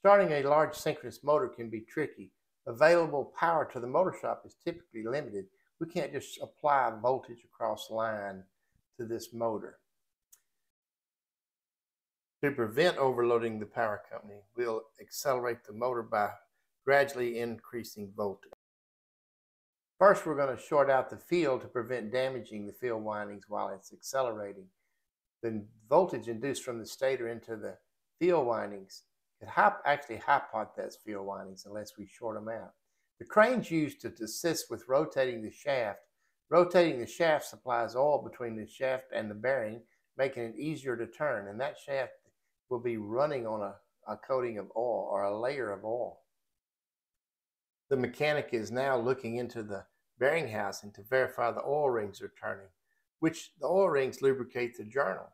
Starting a large synchronous motor can be tricky. Available power to the motor shop is typically limited. We can't just apply voltage across line to this motor. To prevent overloading the power company, we'll accelerate the motor by gradually increasing voltage. First, we're going to short out the field to prevent damaging the field windings while it's accelerating. The voltage induced from the stator into the field windings it actually pot field windings unless we short them out. The crane's used to assist with rotating the shaft. Rotating the shaft supplies oil between the shaft and the bearing, making it easier to turn. And that shaft will be running on a, a coating of oil or a layer of oil. The mechanic is now looking into the bearing housing to verify the oil rings are turning, which the oil rings lubricate the journal.